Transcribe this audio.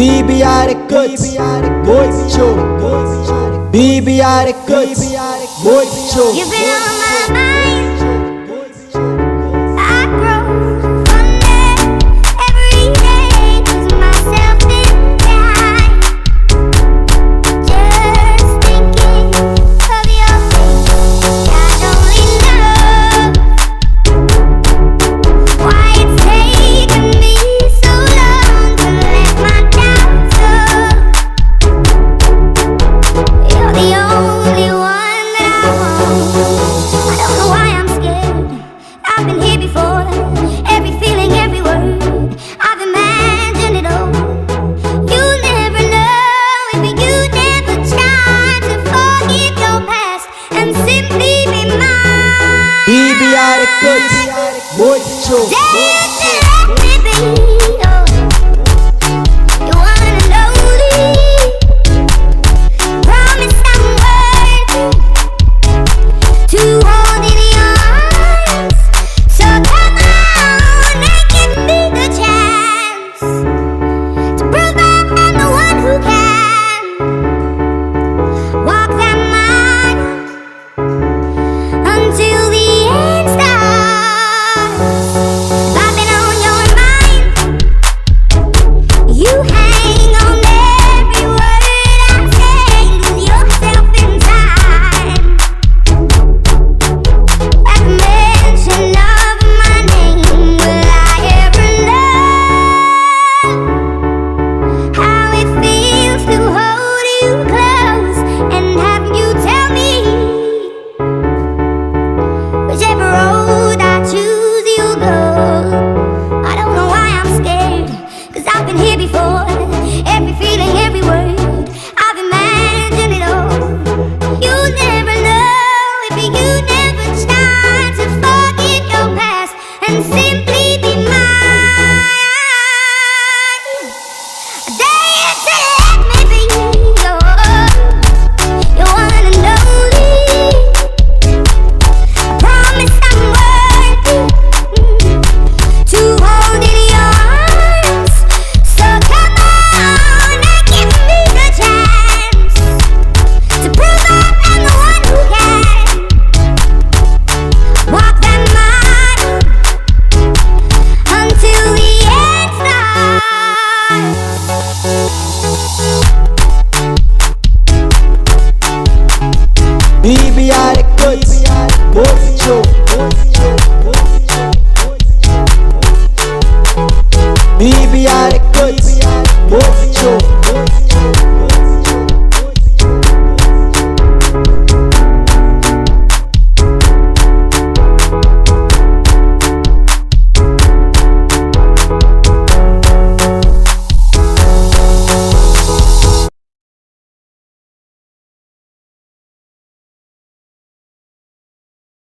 BB out the goods, boy cho. BB out the goods, boy cho. You've been on my mind. Diário Cut Muito Gente, é दिन Libya the cuts, Mocho Libya the